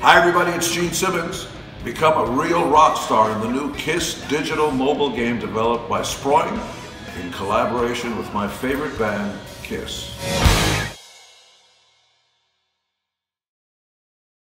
Hi, everybody, it's Gene Simmons. Become a real rock star in the new KISS digital mobile game developed by Sproing in collaboration with my favorite band, KISS.